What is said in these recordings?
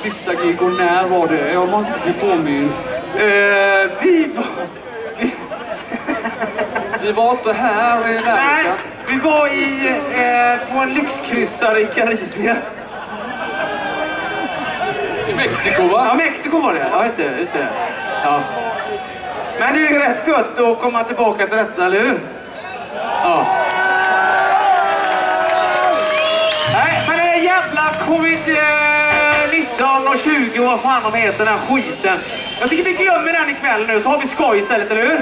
sista gig och när var det? Jag måste bli påmind. Eh, vi var... Vi... vi var inte här i närheten. Nej, vi var i, eh, på en lyxkryssare i Karibien. I Mexiko va? Ja, Mexiko var det. Ja, just det. Just det. Ja. Men det är ju rätt gött att komma tillbaka till detta, eller hur? hand om hela den här skiten. Jag tycker vi glömmer den ikväll nu så har vi skoj istället, eller hur?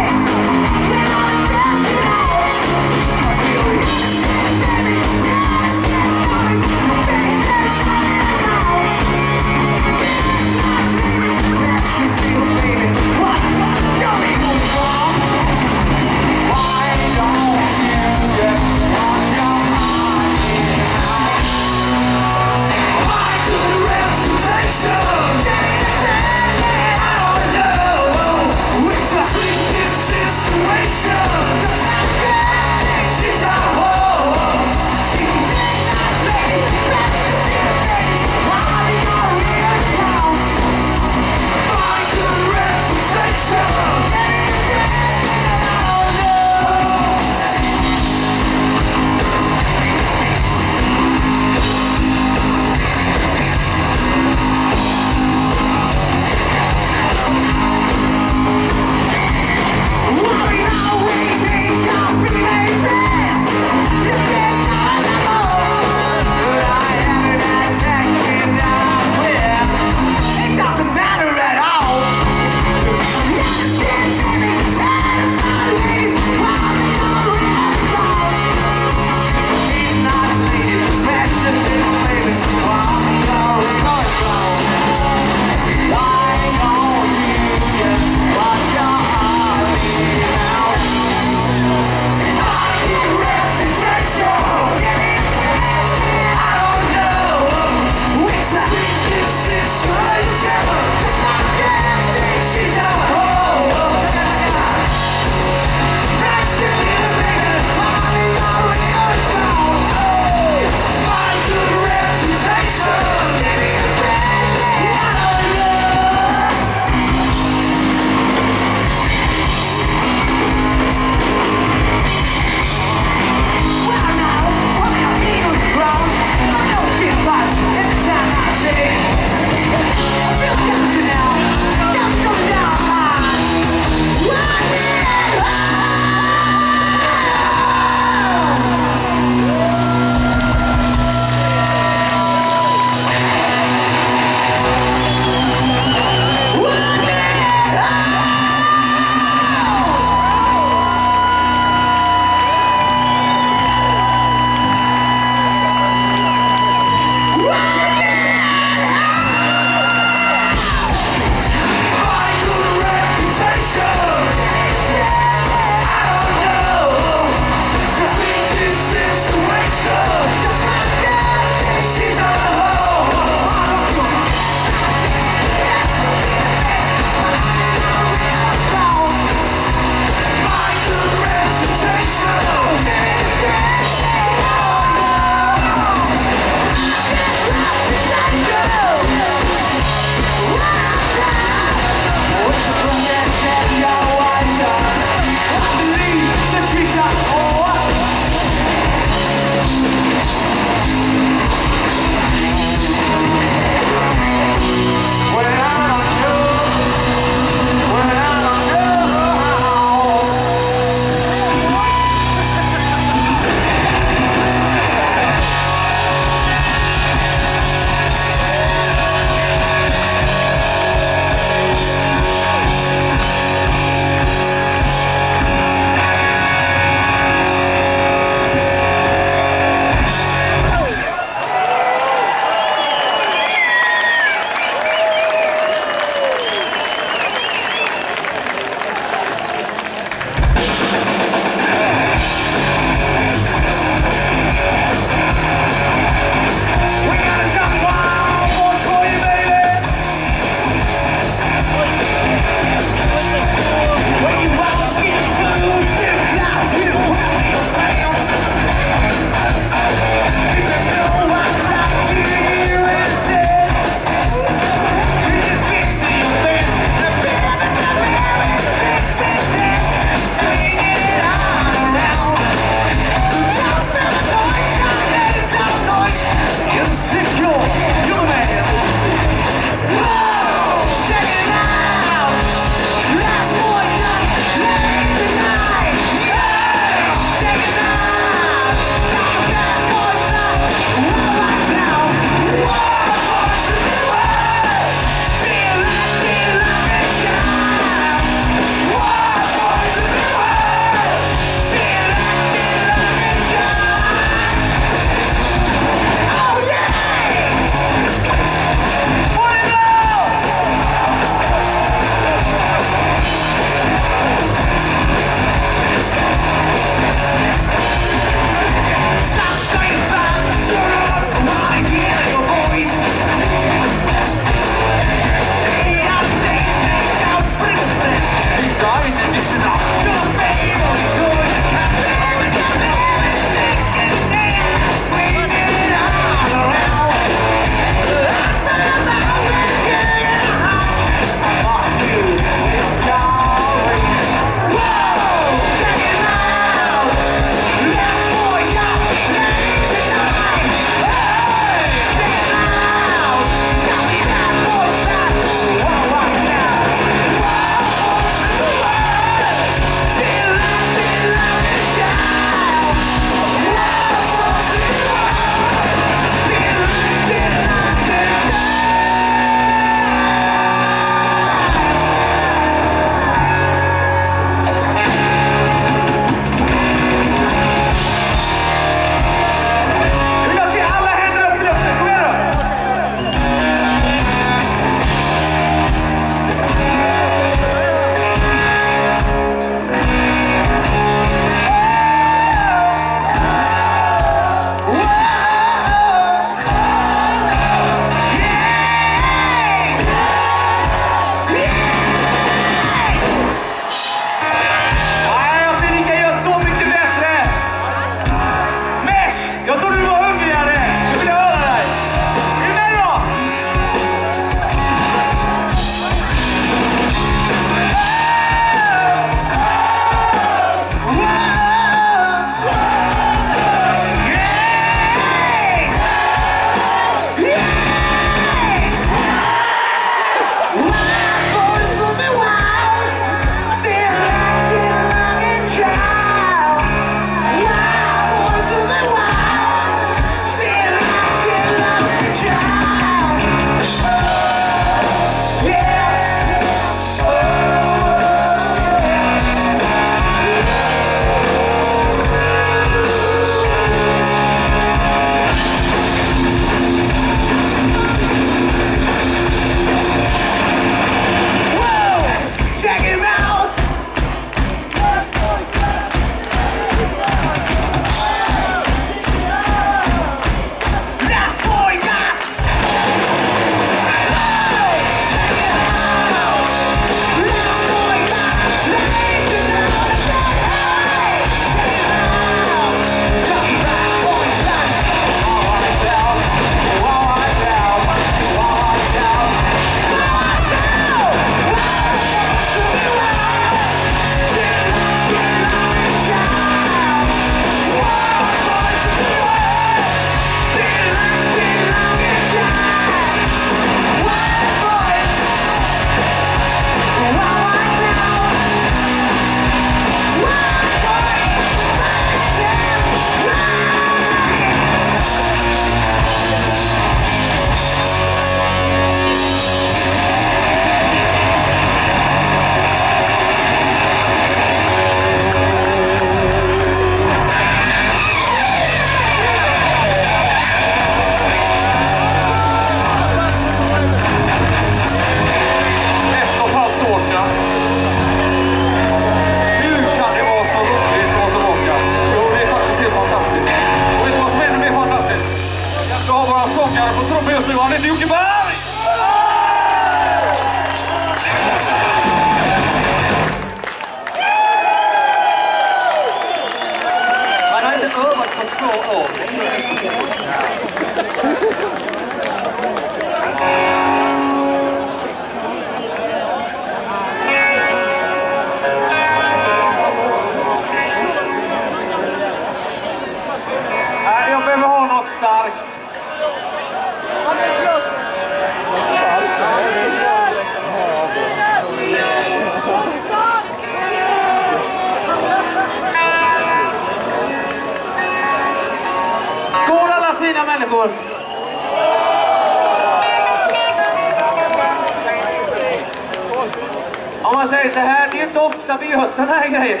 man säger så här, det är inte ofta vi gör sådana här grejer.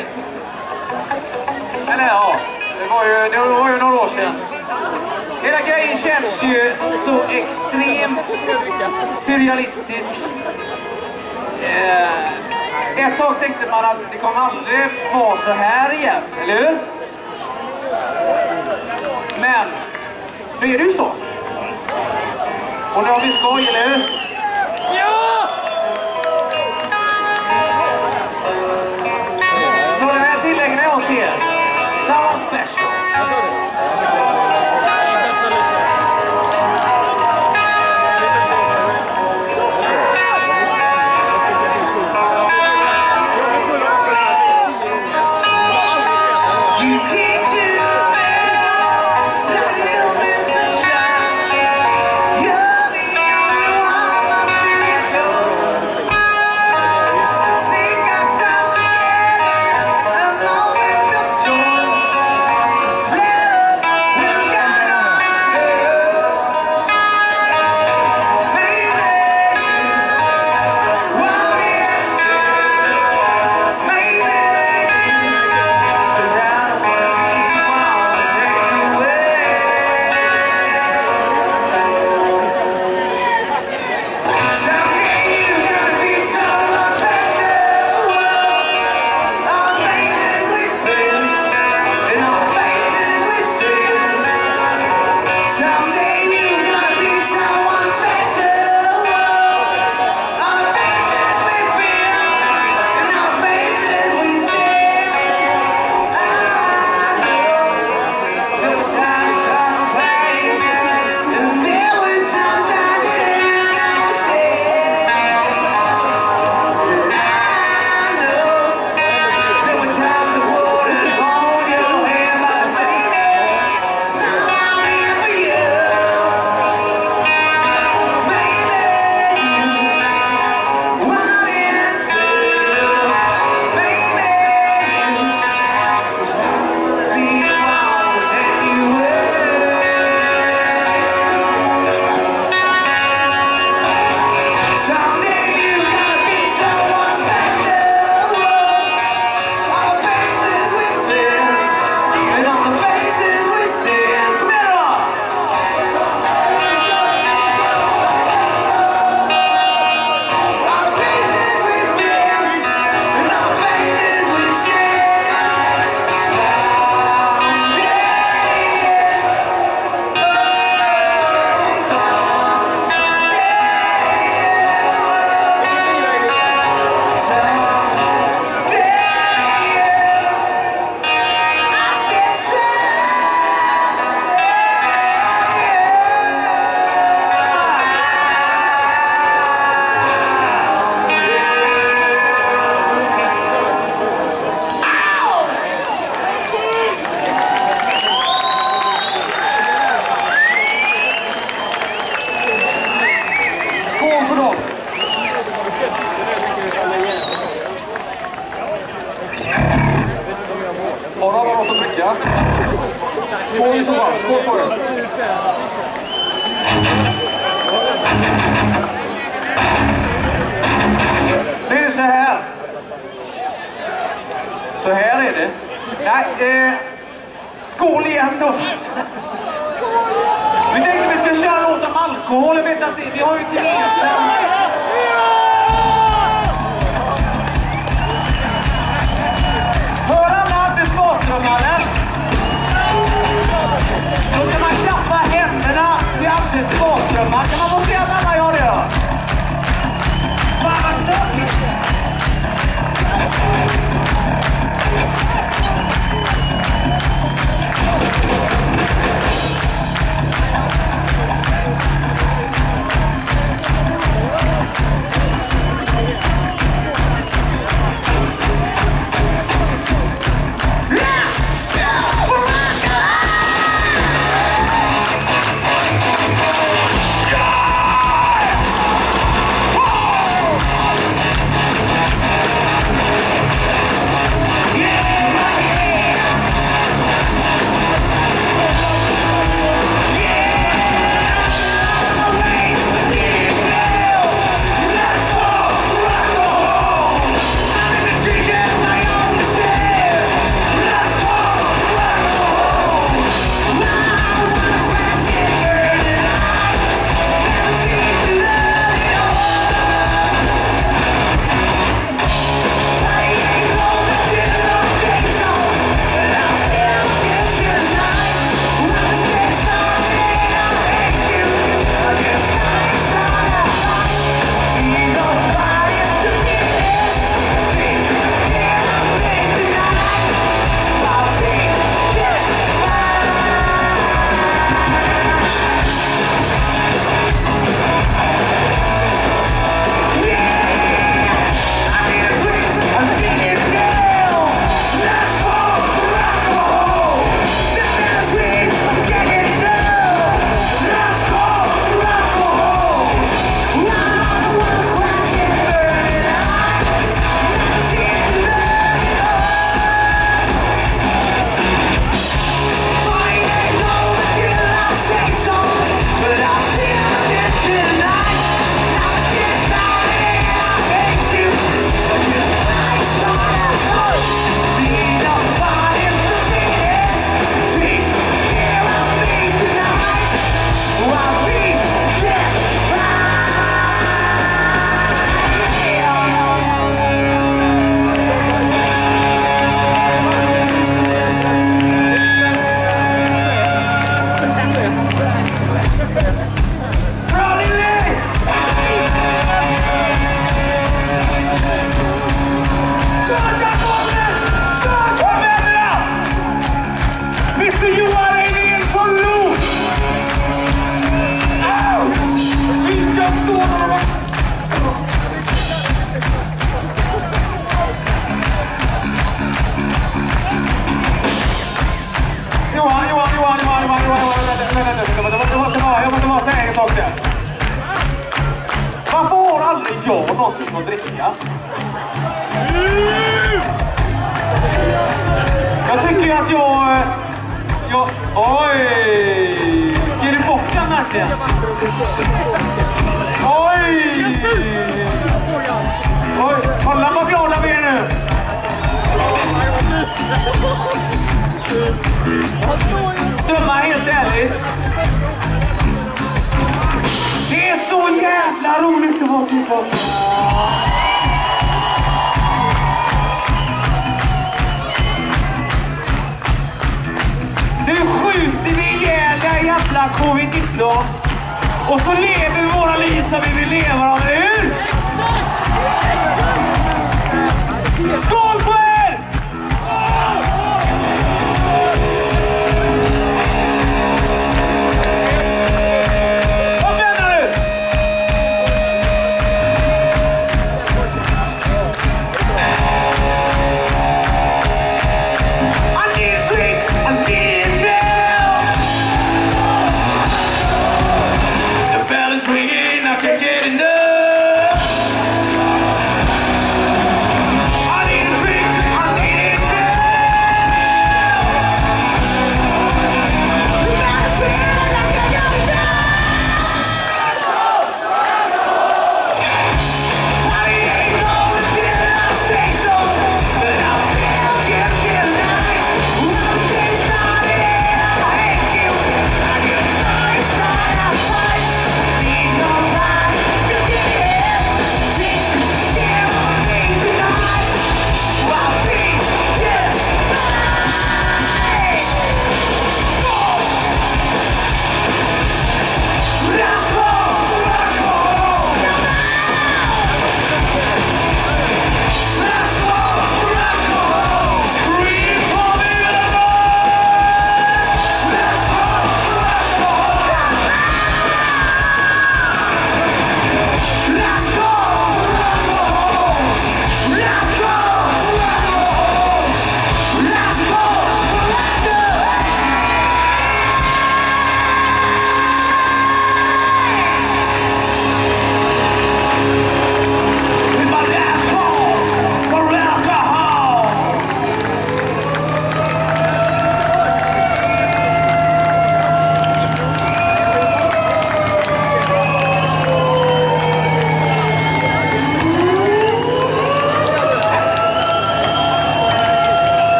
Eller ja, det var ju, det var ju några år sedan. Hela grejen känns ju så extremt surrealistisk. Eh, ett tag tänkte man att det kommer aldrig vara så här igen, eller hur? Men, nu är det ju så. Och nu har vi skoj, eller hur? special.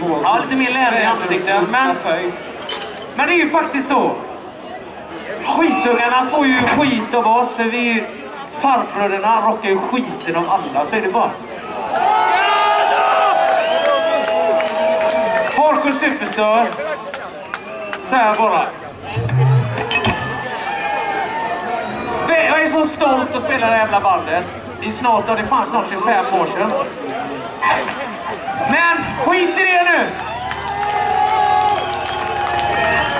På. Ja, lite mer lädrig i ansiktet, men-. Men det är ju faktiskt så. Skitungarna får ju skit av oss för vi farbröderna rockar ju skiten av alla, så är det bara. Hardcore Superstar. Så här bara. Det- Jag är så stolt att spela det här jävla bandet. Det är snart, det fanns snart 25 år sedan. Men skit i det nu!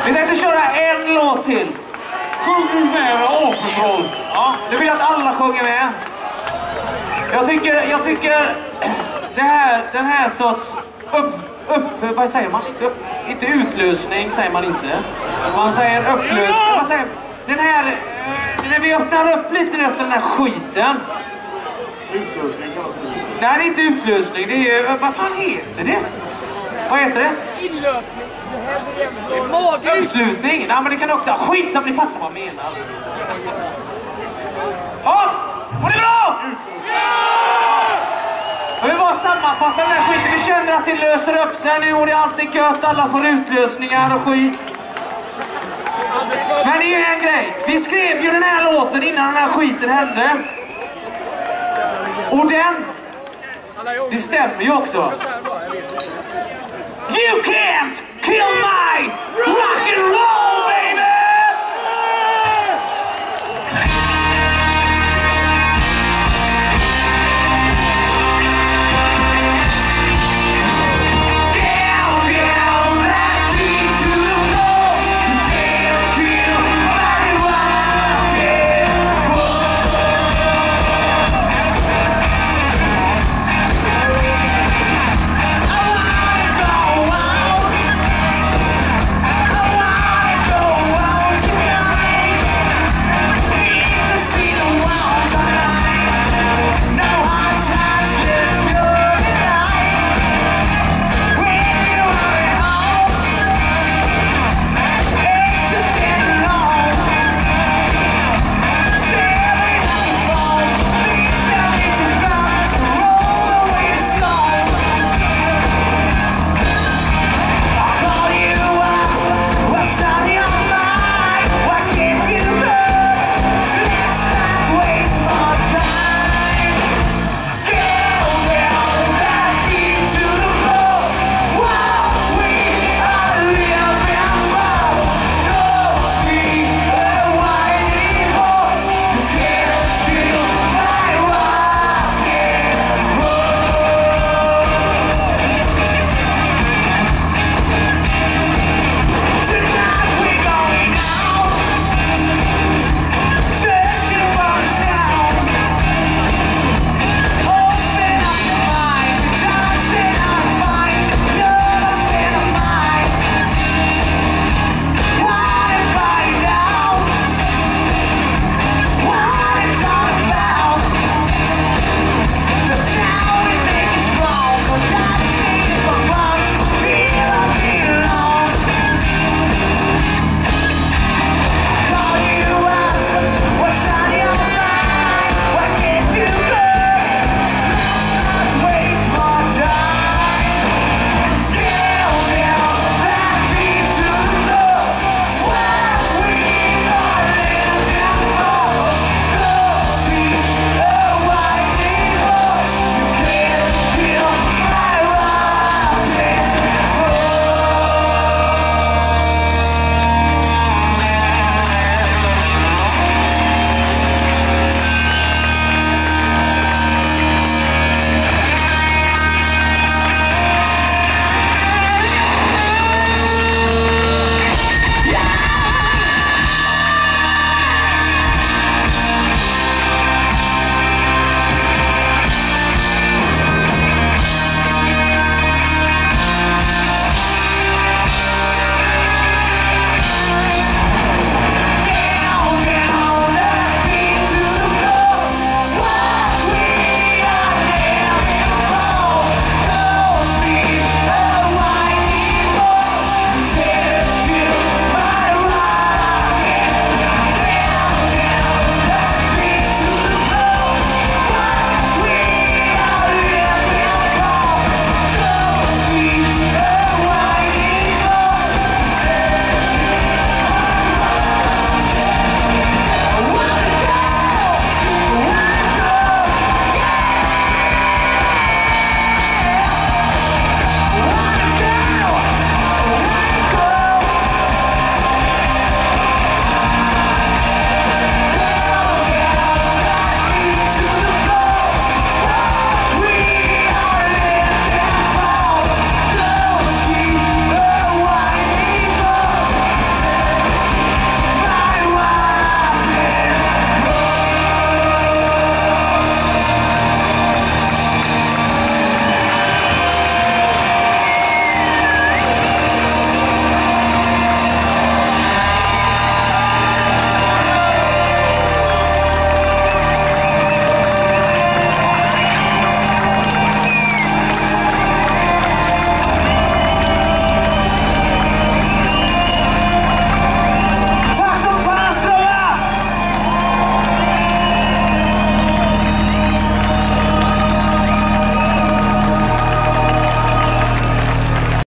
Vi tänkte köra en låt till. Sjung nu med Apetroll. Ja, nu vill jag att alla sjunger med. Jag tycker, jag tycker det här, den här sorts upp, upp, vad säger man? Inte, upp, inte utlösning säger man inte. Man säger upplösning. Man säger Den här, eh, när vi öppnar upp lite nu efter den här skiten. Utlösning. Nej, det är inte utlösning. Det är, vad fan heter det? Vad heter det? Inlösning. Här. Mage! Uppslutning? Nej men det kan också... Skit som ni fattar vad jag menar. Ja! Var det bra? Jag vill bara sammanfatta den här skiten. Vi känner att det löser upp sig nu och det är alltid gött. Alla får utlösningar och skit. Men det är en grej. Vi skrev ju den här låten innan den här skiten hände. Och den, det stämmer ju också. You can't kill my rock and roll!